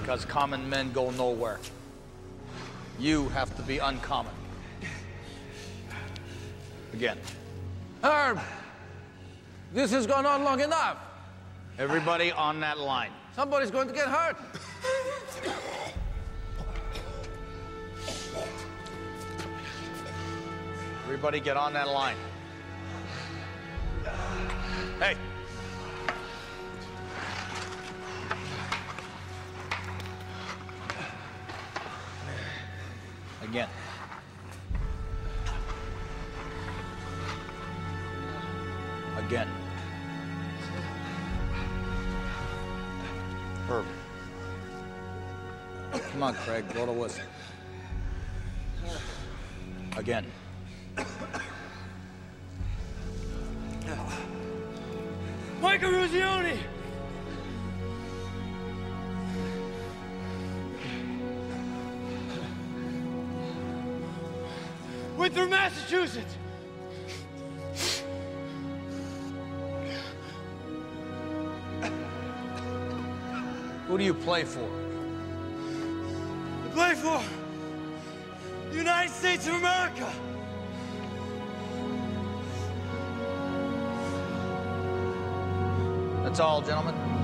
because common men go nowhere. You have to be uncommon. Again. Herb, this has gone on long enough. Everybody on that line. Somebody's going to get hurt. Everybody get on that line. Hey. Again. Again. Herb. Come on, Craig, blow the whistle. Again. Mike Eruzione! Winthrop, Massachusetts! Who do you play for? I play for the United States of America! That's all, gentlemen.